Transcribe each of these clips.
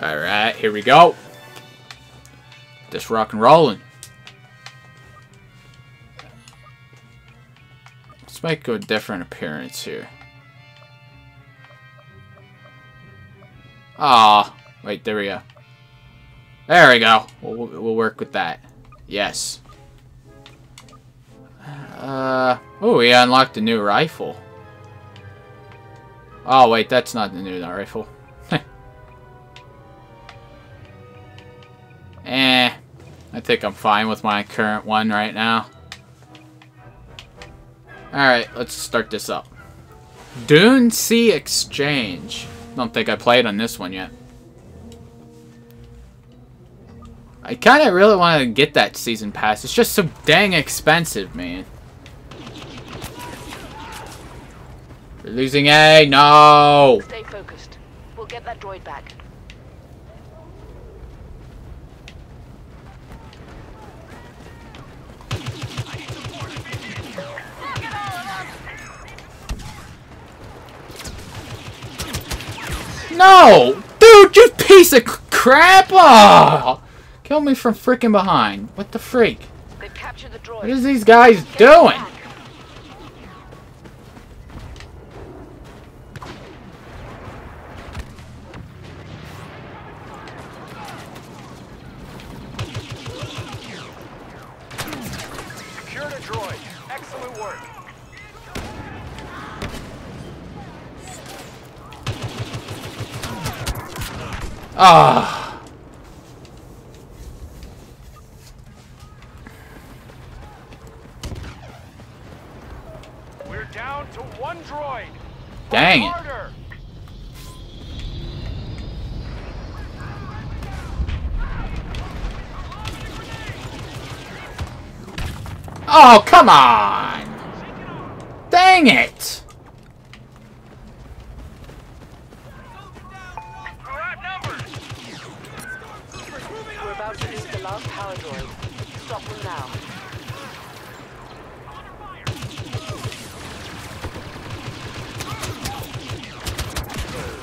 Alright, here we go. Just rock and rolling. Let's make a different appearance here. Ah, wait, there we go. There we go. We'll, we'll work with that. Yes. Uh, oh, we unlocked a new rifle. Oh, wait, that's not the new rifle. Eh, I think I'm fine with my current one right now. Alright, let's start this up. Dune Sea Exchange. Don't think I played on this one yet. I kind of really want to get that season pass. It's just so dang expensive, man. We're losing A. No. Stay focused. We'll get that droid back. No! Dude, you piece of crap! Oh! Kill me from freaking behind. What the freak? They've captured the droid. What is these guys doing? Secured a droid. Excellent work. Ah. We're down to one droid. Dang it. Oh, come on! Dang it! Last power droid. Stop them now.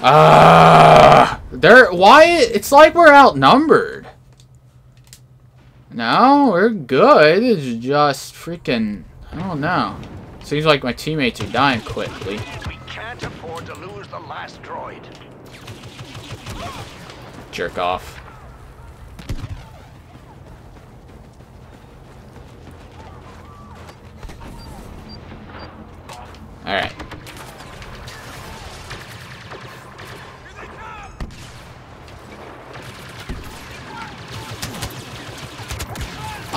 Ah, they're why? It's like we're outnumbered. No, we're good. It's just freaking. I don't know. Seems like my teammates are dying quickly. We can't afford to lose the last droid. Jerk off.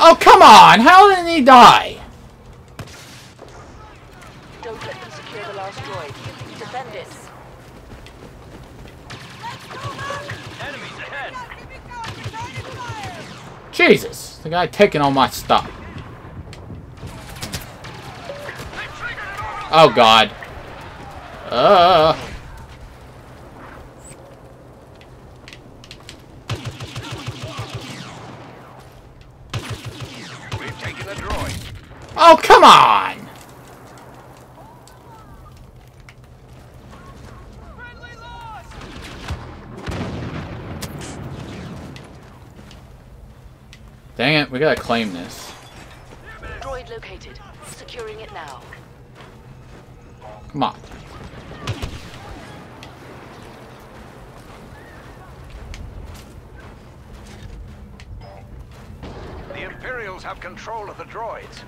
Oh, come on! How didn't he die? Don't let them secure the last droid. Defend it. Enemies ahead. Jesus, the guy taking all my stuff. Oh god. Uh. We've taken a droid. Oh, come on! Dang it, we gotta claim this. Droid located. Securing it now. Come on. The Imperials have control of the droids.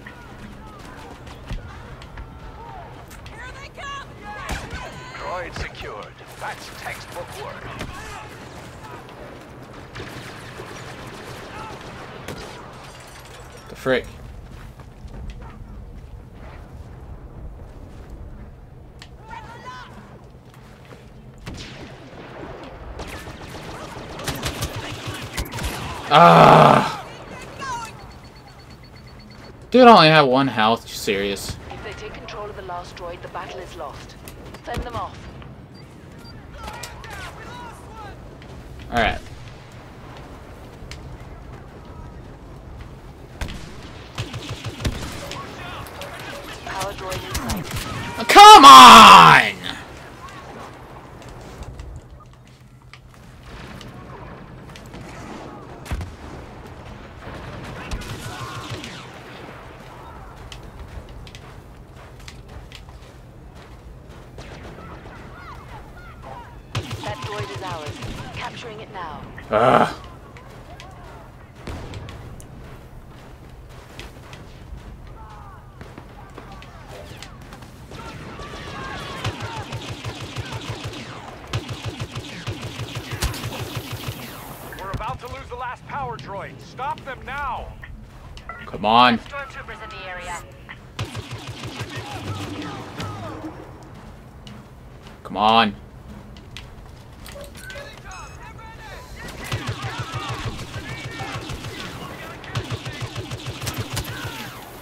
Droid secured. That's textbook work. The frick. Ah! Dude, I only have one health. You serious? The last droid, the battle is lost. Send them off. Alright. Power droid in sight. Come on! droid is ours. Capturing it now. Ugh. We're about to lose the last power droid. Stop them now. Come on. Stormtroopers in the area. Come on.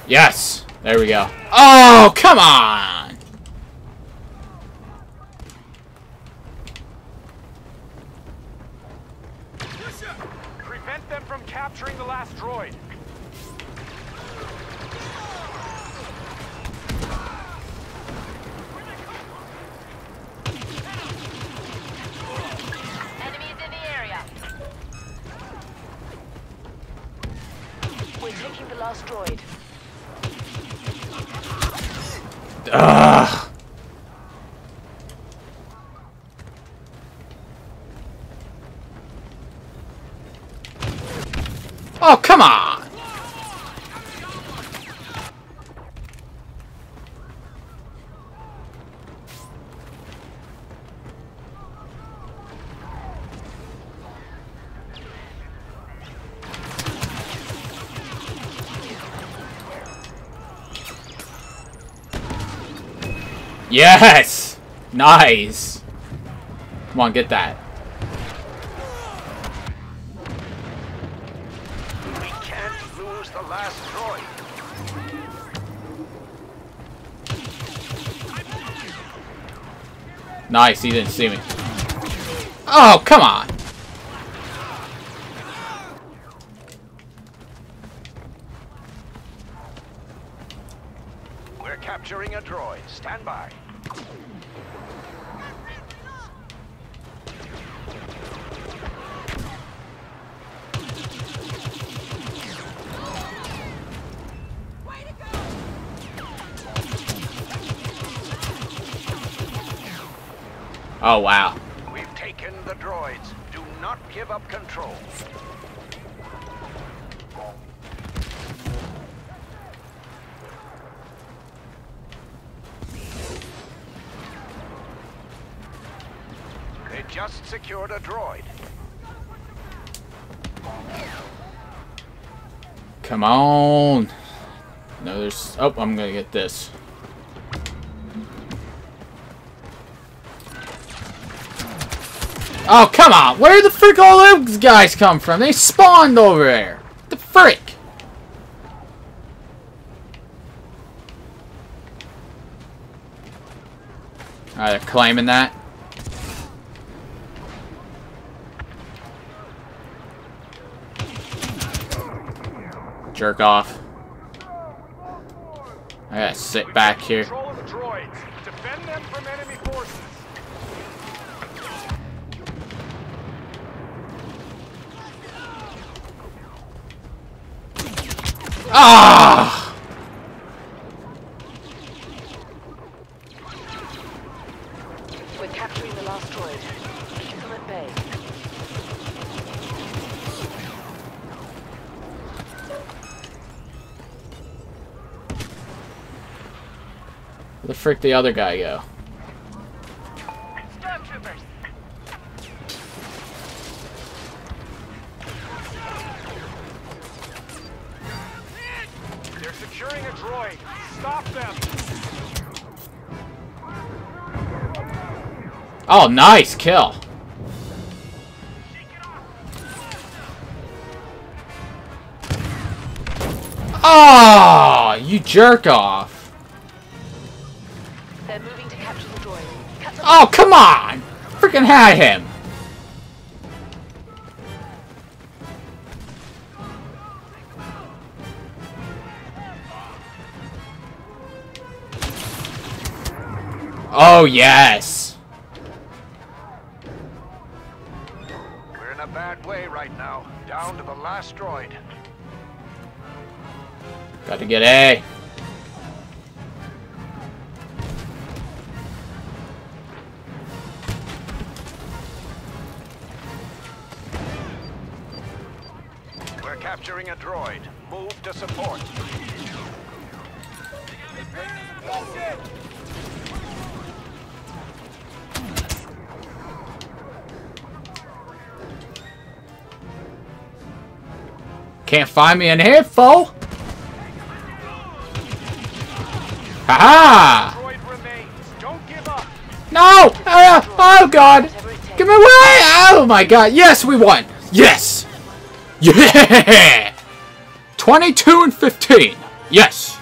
Yes! There we go. Oh, come on! Prevent them from capturing the last droid. Enemies in the area. We're taking the last droid. Oh, come on! Yes! Nice! Come on, get that. Nice, he didn't see me. Oh, come on! We're capturing a droid. Stand by. Oh, wow. We've taken the droids. Do not give up control. They just secured a droid. Come on! No, there's... Oh, I'm gonna get this. Oh, come on! Where the frick all those guys come from? They spawned over there! The frick! Alright, they're claiming that. Jerk off. I gotta sit back here. The frick the other guy go? Securing a droid. Stop them. Oh, nice kill. Oh, you jerk off. They're moving to capture the droid. Cut Oh, come on. Freaking had him. Oh, yes. We're in a bad way right now. Down to the last droid. Got to get A. We're capturing a droid. Move to support. Can't find me in here, fool! Ha ha! No! Ah, oh god! Give me away! Oh my god! Yes, we won! Yes! Yeah! 22 and 15! Yes!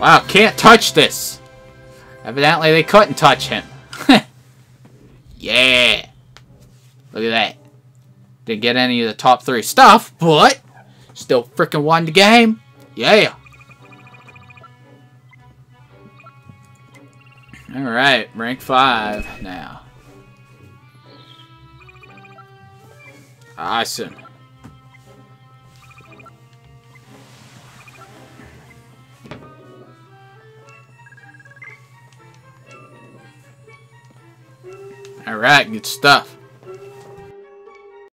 Wow, can't touch this! Evidently they couldn't touch him. yeah! Look at that. Didn't get any of the top three stuff, but still freaking won the game. Yeah! Alright, rank 5 now. Awesome. Alright, good stuff.